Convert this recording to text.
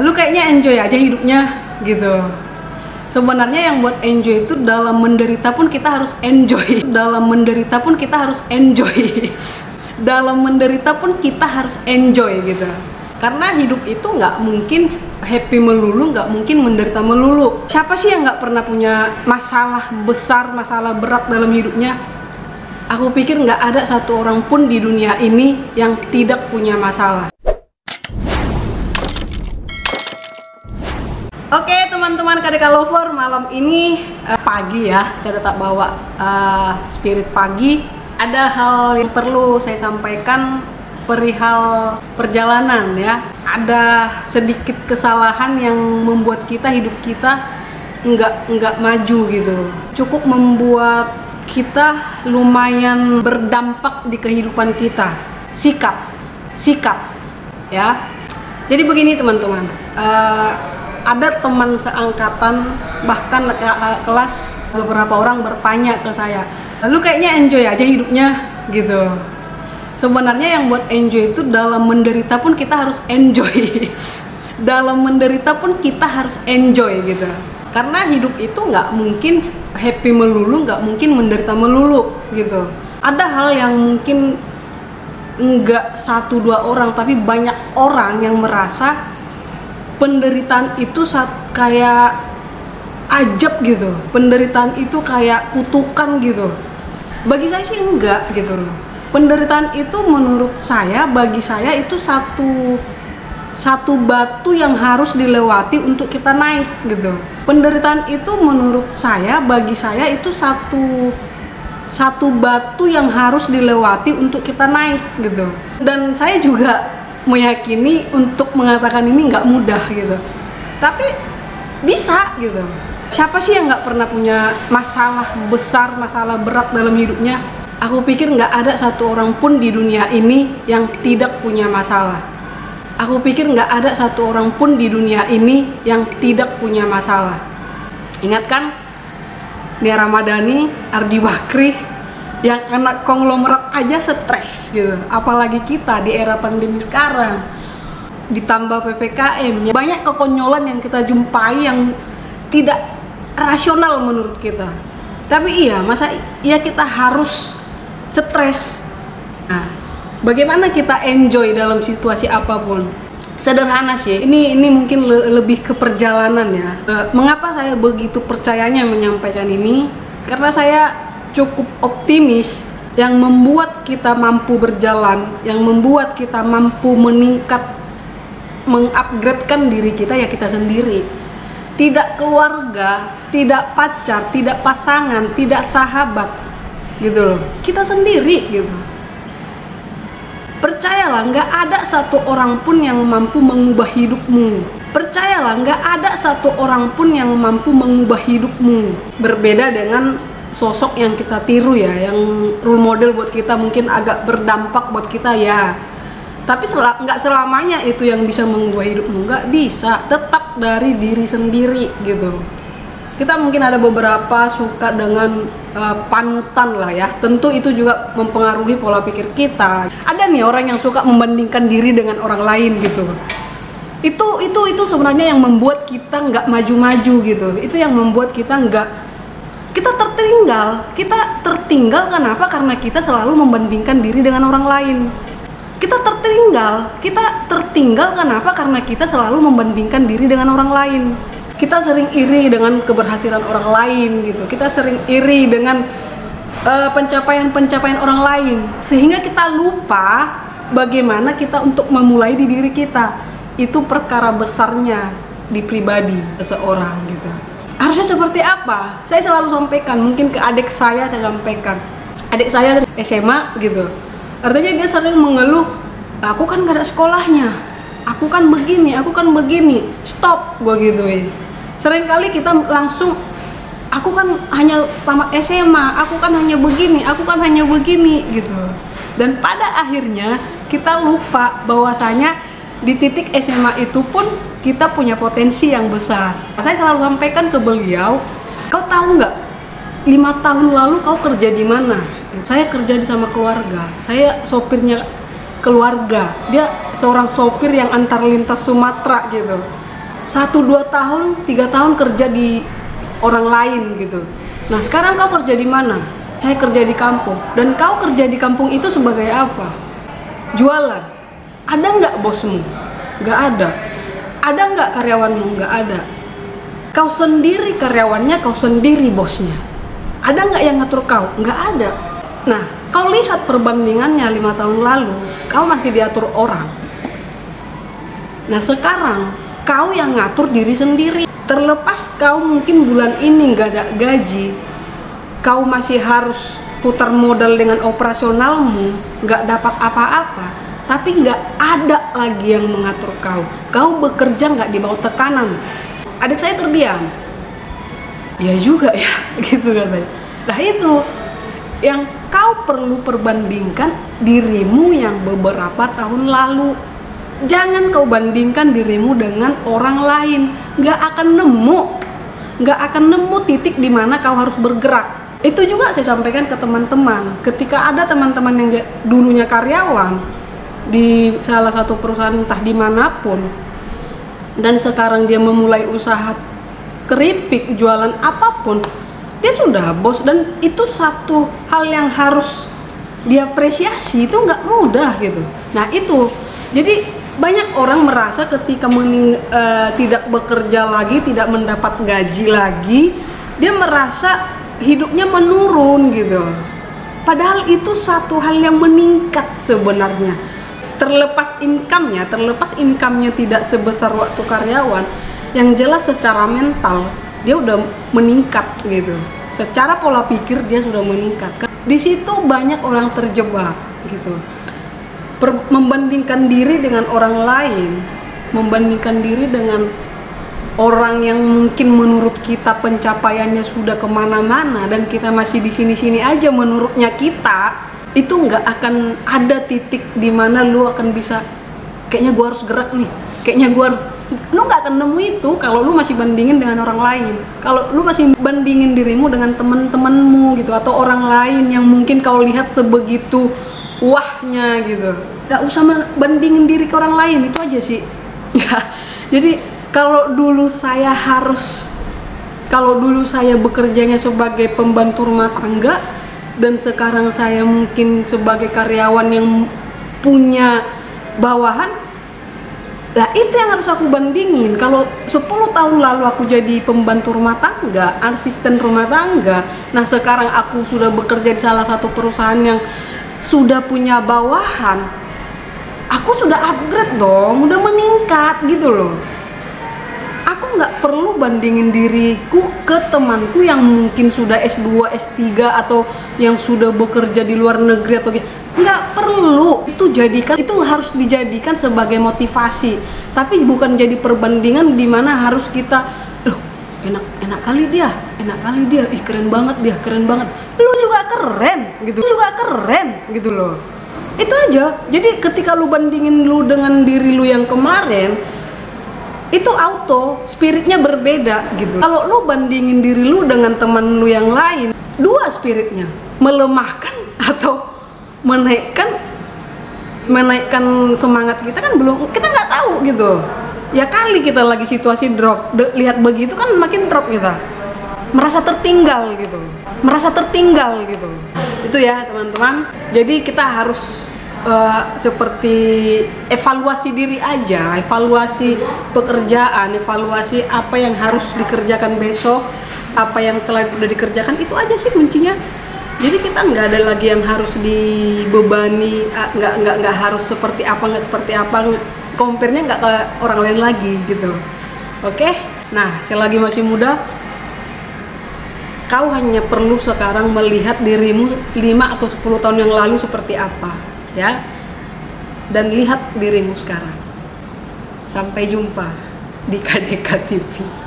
Lu kayaknya enjoy aja hidupnya gitu. Sebenarnya yang buat enjoy itu dalam menderita pun kita harus enjoy. Dalam menderita pun kita harus enjoy. dalam menderita pun kita harus enjoy gitu. Karena hidup itu nggak mungkin happy melulu, nggak mungkin menderita melulu. Siapa sih yang nggak pernah punya masalah besar, masalah berat dalam hidupnya? Aku pikir nggak ada satu orang pun di dunia ini yang tidak punya masalah. Oke teman-teman KDK Lover malam ini uh, pagi ya. Kita tetap bawa uh, spirit pagi. Ada hal yang perlu saya sampaikan perihal perjalanan ya. Ada sedikit kesalahan yang membuat kita hidup kita nggak nggak maju gitu. Cukup membuat kita lumayan berdampak di kehidupan kita. Sikap sikap ya. Jadi begini teman-teman uh, ada teman seangkatan bahkan kelas beberapa orang bertanya ke saya lalu kayaknya enjoy aja hidupnya gitu. Sebenarnya yang buat enjoy itu dalam menderita pun kita harus enjoy. Dalam menderita pun kita harus enjoy gitu. Karena hidup itu nggak mungkin happy melulu nggak mungkin menderita melulu gitu. Ada hal yang mungkin nggak satu dua orang tapi banyak orang yang merasa penderitaan itu saat kayak ajab gitu. Penderitaan itu kayak kutukan gitu. Bagi saya sih enggak gitu loh. Penderitaan itu menurut saya bagi saya itu satu satu batu yang harus dilewati untuk kita naik gitu. Penderitaan itu menurut saya bagi saya itu satu satu batu yang harus dilewati untuk kita naik gitu. Dan saya juga meyakini untuk mengatakan ini nggak mudah gitu. Tapi bisa gitu. Siapa sih yang nggak pernah punya masalah besar masalah berat dalam hidupnya? Aku pikir nggak ada satu orang pun di dunia ini yang tidak punya masalah. Aku pikir nggak ada satu orang pun di dunia ini yang tidak punya masalah. Ingat kan? Nia Ramadhani, Ardi Bakri, yang anak konglomerat aja stres gitu. Apalagi kita di era pandemi sekarang. Ditambah PPKM banyak kekonyolan yang kita jumpai yang tidak rasional menurut kita. Tapi iya masa iya kita harus stres. Nah bagaimana kita enjoy dalam situasi apa pun? Sederhana sih. Ini ini mungkin le lebih ke perjalanan ya. Uh, mengapa saya begitu percayanya menyampaikan ini? Karena saya cukup optimis yang membuat kita mampu berjalan, yang membuat kita mampu meningkat, mengupgradekan diri kita ya kita sendiri. Tidak keluarga, tidak pacar, tidak pasangan, tidak sahabat, gitu loh. Kita sendiri gitu. Percayalah, nggak ada satu orang pun yang mampu mengubah hidupmu. Percayalah, nggak ada satu orang pun yang mampu mengubah hidupmu. Berbeda dengan sosok yang kita tiru ya yang role model buat kita mungkin agak berdampak buat kita ya. Tapi sel nggak selamanya itu yang bisa mengubah hidupmu nggak bisa. Tetap dari diri sendiri gitu. Kita mungkin ada beberapa suka dengan uh, panutan lah ya. Tentu itu juga mempengaruhi pola pikir kita. Ada nih orang yang suka membandingkan diri dengan orang lain gitu. Itu itu itu sebenarnya yang membuat kita nggak maju-maju gitu. Itu yang membuat kita nggak kita tertinggal. Kita tertinggal kenapa? Karena kita selalu membandingkan diri dengan orang lain. Kita tertinggal. Kita tertinggal kenapa? Karena kita selalu membandingkan diri dengan orang lain. Kita sering iri dengan keberhasilan orang lain gitu. Kita sering iri dengan uh, pencapaian-pencapaian orang lain. Sehingga kita lupa bagaimana kita untuk memulai di diri kita. Itu perkara besarnya di pribadi seseorang gitu harusnya seperti apa? Saya selalu sampaikan mungkin ke adik saya saya sampaikan. Adik saya SMA gitu. Artinya dia sering mengeluh aku kan gak ada sekolahnya. Aku kan begini aku kan begini. Stop gue gitu ya sering kali kita langsung aku kan hanya tamat SMA aku kan hanya begini aku kan hanya begini gitu. Dan pada akhirnya kita lupa bahwasanya di titik SMA itu pun kita punya potensi yang besar. Saya selalu sampaikan ke beliau, kau tahu nggak, lima tahun lalu kau kerja di mana? Saya kerja di sama keluarga, saya sopirnya keluarga. Dia seorang sopir yang antar lintas Sumatera gitu. satu dua tahun tiga tahun kerja di orang lain gitu nah sekarang kau kerja di mana saya kerja di kampung dan kau kerja di kampung itu sebagai apa jualan ada nggak bosmu nggak ada ada nggak karyawanmu? Nggak ada. Kau sendiri karyawannya kau sendiri bosnya. Ada nggak yang ngatur kau? Nggak ada. Nah kau lihat perbandingannya lima tahun lalu. Kau masih diatur orang. Nah sekarang kau yang ngatur diri sendiri. Terlepas kau mungkin bulan ini nggak ada gaji kau masih harus putar modal dengan operasionalmu nggak dapat apa-apa tapi nggak ada lagi yang mengatur kau. Kau bekerja nggak di bawah tekanan. Adik saya terdiam. Ya juga ya gitu katanya. Nah itu yang kau perlu perbandingkan dirimu yang beberapa tahun lalu. Jangan kau bandingkan dirimu dengan orang lain. Nggak akan nemu. Nggak akan nemu titik di mana kau harus bergerak. Itu juga saya sampaikan ke teman-teman. Ketika ada teman-teman yang dulunya karyawan di salah satu perusahaan entah di mana pun dan sekarang dia memulai usaha keripik jualan apa pun dia sudah bos. Dan itu satu hal yang harus dia apresiasi itu nggak mudah gitu. Nah itu. Jadi banyak orang merasa ketika mening, uh, tidak bekerja lagi, tidak mendapat gaji lagi, dia merasa hidupnya menurun gitu. Padahal itu satu hal yang meningkat sebenarnya. Terlepas income-nya, terlepas income-nya tidak sebesar waktu karyawan, yang jelas secara mental dia udah meningkat gitu. Secara pola pikir dia sudah meningkat. Di situ banyak orang terjebak gitu per, membandingkan diri dengan orang lain, membandingkan diri dengan orang yang mungkin menurut kita pencapaiannya sudah ke mana-mana dan kita masih di sini-sini aja menurutnya kita itu nggak akan ada titik di mana lu akan bisa kayaknya gua harus gerak nih. Kayaknya gua lu nggak akan nemu itu kalau lu masih bandingin dengan orang lain. Kalau lu masih bandingin dirimu dengan temen-temenmu gitu atau orang lain yang mungkin kau lihat sebegitu wahnya gitu. Nggak usah bandingin diri ke orang lain itu aja sih. Ya jadi kalau dulu saya harus kalau dulu saya bekerjanya sebagai pembantu rumah tangga dan sekarang saya mungkin sebagai karyawan yang punya bawahan lah itu yang harus aku bandingin. Kalau 10 tahun lalu aku jadi pembantu rumah tangga asisten rumah tangga nah sekarang aku sudah bekerja di salah satu perusahaan yang sudah punya bawahan aku sudah upgrade dong udah meningkat gitu loh aku nggak perlu bandingin diriku ke temanku yang mungkin sudah S2, S3 atau yang sudah bekerja di luar negeri atau gitu. Nggak perlu. Itu jadikan itu harus dijadikan sebagai motivasi. Tapi bukan jadi perbandingan di mana harus kita loh enak enak kali dia enak kali dia. Ih keren banget dia keren banget. Lu juga keren gitu. Lu juga keren gitu loh. Itu aja. Jadi ketika lu bandingin lu dengan diri lu yang kemarin itu auto spiritnya berbeda gitu. Kalau lu bandingin diri lu dengan teman lu yang lain dua spiritnya. Melemahkan atau menaikkan menaikkan semangat kita kan belum kita nggak tahu gitu. Ya kali kita lagi situasi drop de, lihat begitu kan makin drop kita. Merasa tertinggal gitu. Merasa tertinggal gitu. Itu ya teman-teman. Jadi kita harus uh, seperti evaluasi diri aja evaluasi pekerjaan evaluasi apa yang harus dikerjakan besok apa yang telah sudah dikerjakan itu aja sih kuncinya. Jadi kita nggak ada lagi yang harus dibebani nggak nggak nggak harus seperti apa nggak seperti apa compare nggak ke orang lain lagi gitu. Oke? Nah selagi masih muda kau hanya perlu sekarang melihat dirimu 5 atau 10 tahun yang lalu seperti apa ya. Dan lihat dirimu sekarang. Sampai jumpa di KDK TV